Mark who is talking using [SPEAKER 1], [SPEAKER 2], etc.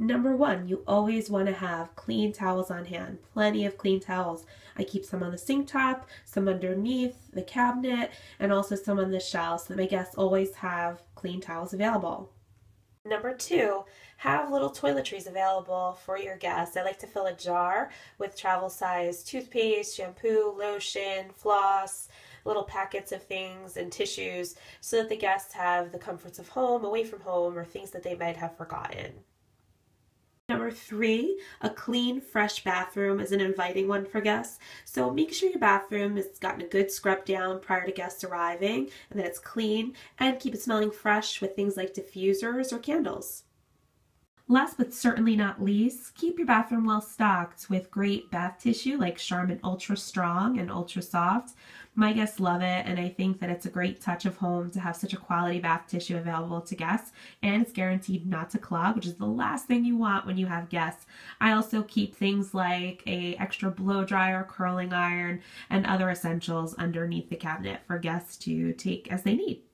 [SPEAKER 1] Number one, you always want to have clean towels on hand, plenty of clean towels. I keep some on the sink top, some underneath the cabinet, and also some on the shelf so that my guests always have clean towels available. Number two, have little toiletries available for your guests. I like to fill a jar with travel size toothpaste, shampoo, lotion, floss, little packets of things and tissues so that the guests have the comforts of home, away from home, or things that they might have forgotten. Number three, a clean, fresh bathroom is an inviting one for guests. So make sure your bathroom has gotten a good scrub down prior to guests arriving and that it's clean and keep it smelling fresh with things like diffusers or candles. Last but certainly not least, keep your bathroom well stocked with great bath tissue like Charmin Ultra Strong and Ultra Soft. My guests love it, and I think that it's a great touch of home to have such a quality bath tissue available to guests, and it's guaranteed not to clog, which is the last thing you want when you have guests. I also keep things like a extra blow dryer, curling iron, and other essentials underneath the cabinet for guests to take as they need.